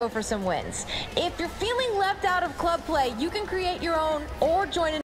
go for some wins. If you're feeling left out of club play, you can create your own or join an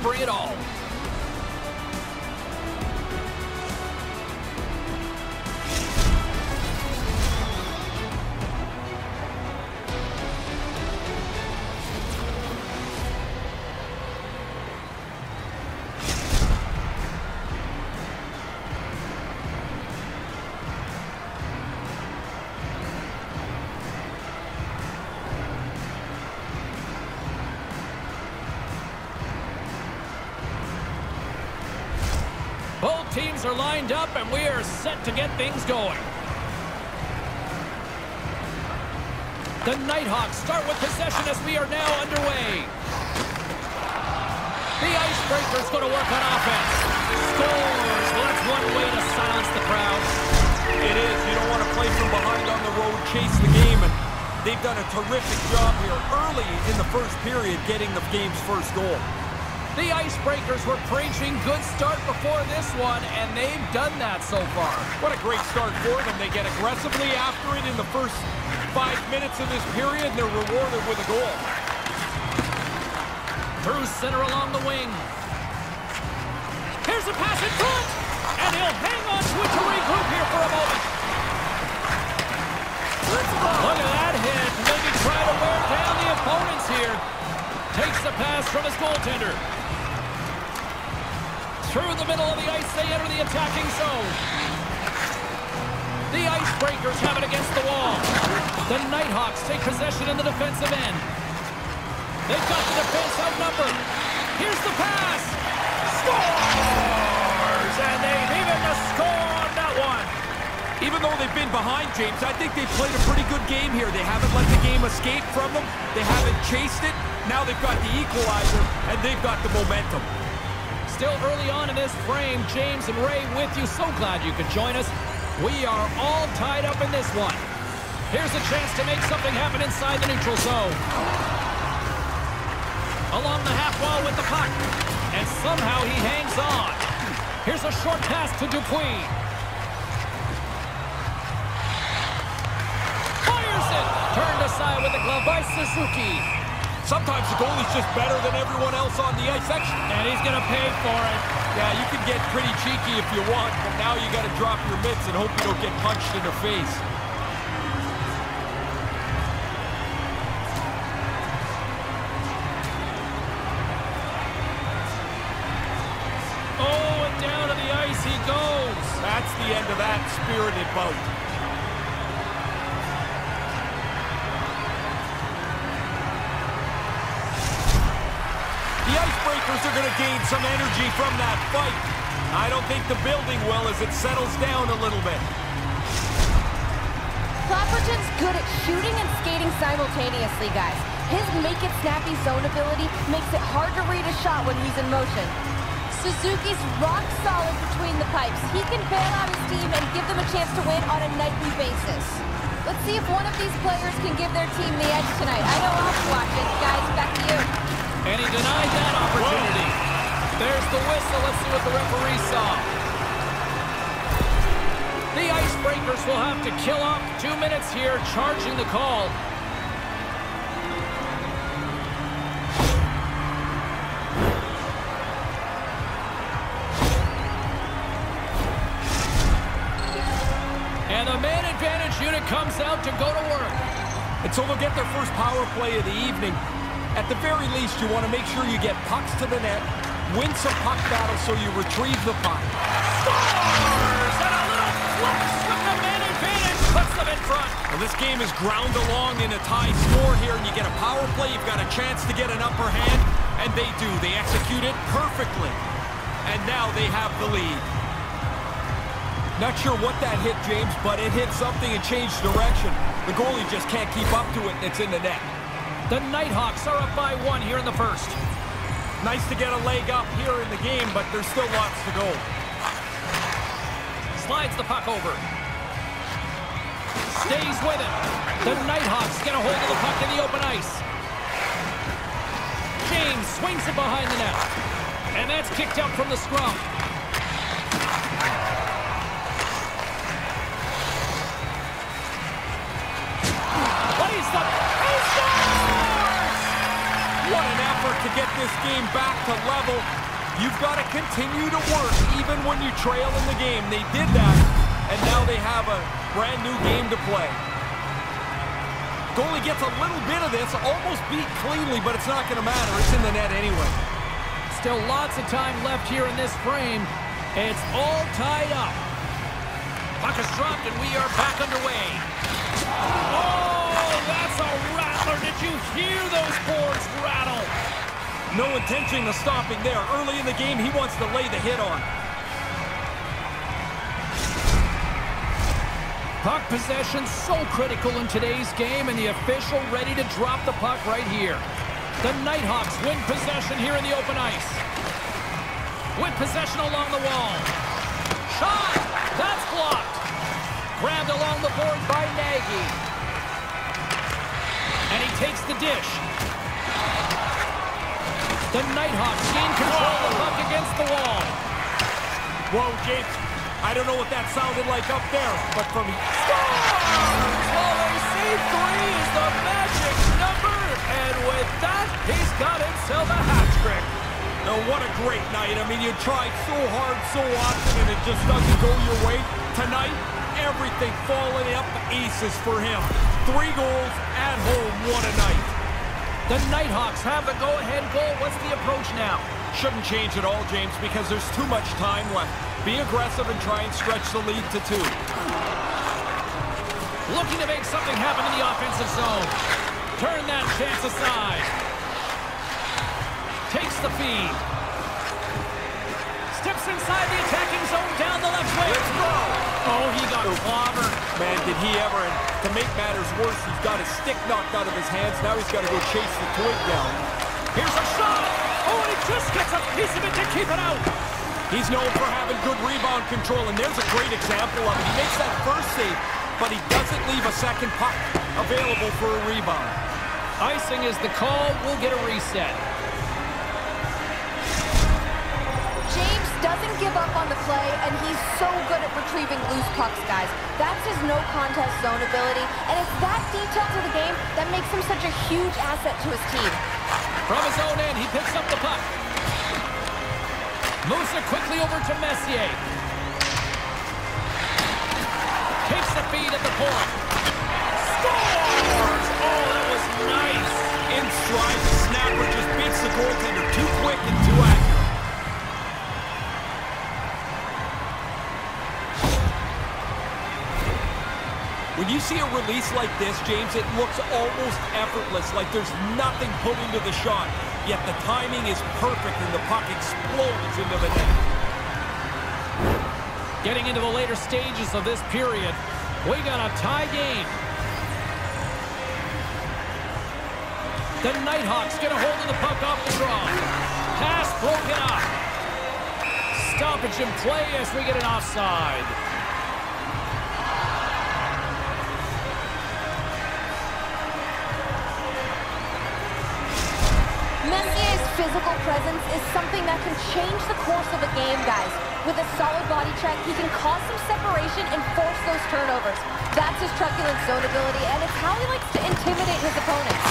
Bring it all. Teams are lined up, and we are set to get things going. The Nighthawks start with possession as we are now underway. The Icebreaker's going to work on offense. Scores! Well, that's one way to silence the crowd. It is. You don't want to play from behind on the road, chase the game, and they've done a terrific job here early in the first period getting the game's first goal. The Icebreakers were preaching good start before this one, and they've done that so far. What a great start for them. They get aggressively after it in the first five minutes of this period, and they're rewarded with a goal. Through center along the wing. Here's a pass in front, and he'll hang on to it to regroup here for a moment. Look at that hit. Maybe try to wear down the opponents here. Takes the pass from his goaltender. Through the middle of the ice, they enter the attacking zone. The Icebreakers have it against the wall. The Nighthawks take possession in the defensive end. They've got the defense outnumbered. Here's the pass. Scores! And they've even the score on that one. Even though they've been behind, James, I think they've played a pretty good game here. They haven't let the game escape from them. They haven't chased it. Now they've got the equalizer, and they've got the momentum. Still early on in this frame, James and Ray with you. So glad you could join us. We are all tied up in this one. Here's a chance to make something happen inside the neutral zone. Along the half wall with the puck. And somehow he hangs on. Here's a short pass to Dupuis. Fires it. Turned aside with the glove by Suzuki. Sometimes the goalie's just better than everyone else on the ice. That's, And he's going to pay for it. yeah, you can get pretty cheeky if you want, but now you got to drop your mitts and hope you don't get punched in the face. Oh, and down to the ice he goes. That's the end of that spirited bout. To gain some energy from that fight. I don't think the building will as it settles down a little bit. Clapperton's good at shooting and skating simultaneously, guys. His make-it-snappy zone ability makes it hard to read a shot when he's in motion. Suzuki's rock solid between the pipes. He can bail out his team and give them a chance to win on a nightly basis. Let's see if one of these players can give their team the edge tonight. I know I'll be watching. Guys, back to you. And he denied that opportunity. There's the whistle. Let's see what the referee saw. The Icebreakers will have to kill off two minutes here, charging the call. And the man advantage unit comes out to go to work. And so they'll get their first power play of the evening. At the very least, you want to make sure you get pucks to the net, win some puck battles so you retrieve the puck. Scores! And a little flex with the man advantage puts them in front. Well, this game is ground along in a tie score here, and you get a power play, you've got a chance to get an upper hand, and they do. They execute it perfectly. And now they have the lead. Not sure what that hit, James, but it hit something and changed direction. The goalie just can't keep up to it, and it's in the net. The Nighthawks are up by one here in the first. Nice to get a leg up here in the game, but there's still lots to go. Slides the puck over. Stays with it. The Nighthawks get a hold of the puck in the open ice. James swings it behind the net. And that's kicked out from the scrum. Plays the... What an effort to get this game back to level. You've got to continue to work even when you trail in the game. They did that, and now they have a brand new game to play. Goalie gets a little bit of this, almost beat cleanly, but it's not going to matter. It's in the net anyway. Still lots of time left here in this frame. It's all tied up. Puck is dropped and we are back underway. Oh, that's a Did you hear those boards rattle? No intention of stopping there. Early in the game, he wants to lay the hit on. Puck possession so critical in today's game and the official ready to drop the puck right here. The Nighthawks win possession here in the open ice. With possession along the wall. Shot! That's blocked. Grabbed along the board by Nagy. Takes the dish. The Nighthawks gain control of the puck against the wall. Whoa, James. I don't know what that sounded like up there, but from... They say three is the magic number, and with that, he's got himself a hat trick. Now, what a great night. I mean, you tried so hard so often, and it just doesn't go your way. Tonight, everything falling up aces for him. Three goals at home. What a night. The Nighthawks have the go-ahead goal. What's the approach now? Shouldn't change at all, James, because there's too much time left. Be aggressive and try and stretch the lead to two. Looking to make something happen in the offensive zone. Turn that chance aside. Takes the feed. Steps inside the attacking zone down the left wing. Let's go! Oh, he got clobbered. Man, did he ever. And to make matters worse, he's got his stick knocked out of his hands. Now he's got to go chase the twig down. Here's a shot. Oh, and he just gets a piece of it to keep it out. He's known for having good rebound control, and there's a great example of it. He makes that first save, but he doesn't leave a second puck available for a rebound. Icing is the call. We'll get a reset. Doesn't give up on the play, and he's so good at retrieving loose pucks, guys. That's his no-contest zone ability, and it's that detail to the game that makes him such a huge asset to his team. From his own end, he picks up the puck. Moves it quickly over to Messier. Takes the feed at the point. Scores! Oh, that was nice. In stride, the snapper just beats the goaltender too quick and too accurate. When you see a release like this, James, it looks almost effortless, like there's nothing put into the shot. Yet the timing is perfect and the puck explodes into the net. Getting into the later stages of this period, we got a tie game. The Nighthawks get a hold of the puck off the draw. Pass broken up. Stoppage in play as we get an offside. Messier's physical presence is something that can change the course of a game, guys. With a solid body check, he can cause some separation and force those turnovers. That's his truculent zone ability, and it's how he likes to intimidate his opponents.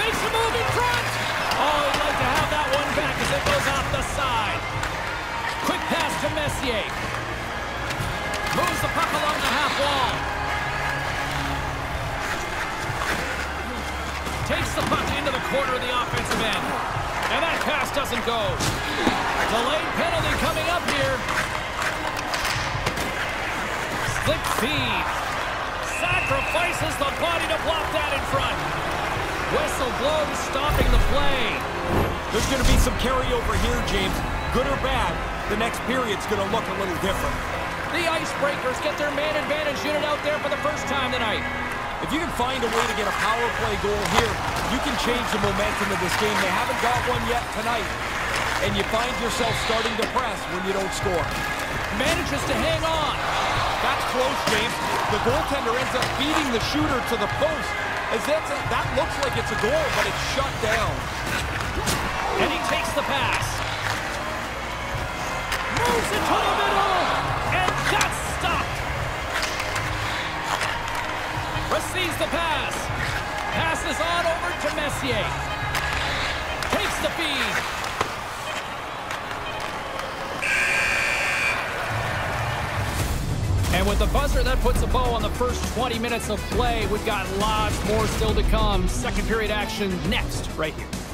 Makes a move in front. Oh, he'd like to have that one back as it goes off the side. Quick pass to Messier. Moves the puck along the half wall. Takes the puck into the corner of the offensive end. And that pass doesn't go. Delayed penalty coming up here. Slick feed. Sacrifices the body to block that in front. Whistle blows, stopping the play. There's going to be some carryover here, James. Good or bad, the next period's going to look a little different. The Icebreakers get their man advantage unit out there for the first time tonight. If you can find a way to get a power play goal here, you can change the momentum of this game. They haven't got one yet tonight, and you find yourself starting to press when you don't score. Manages to hang on. That's close, James. The goaltender ends up beating the shooter to the post. As that's a, that looks like it's a goal, but it's shut down. And he takes the pass. Moves it to the middle. Receives the pass. Passes on over to Messier. Takes the feed. And with the buzzer, that puts a bow on the first 20 minutes of play. We've got lots more still to come. Second period action next, right here.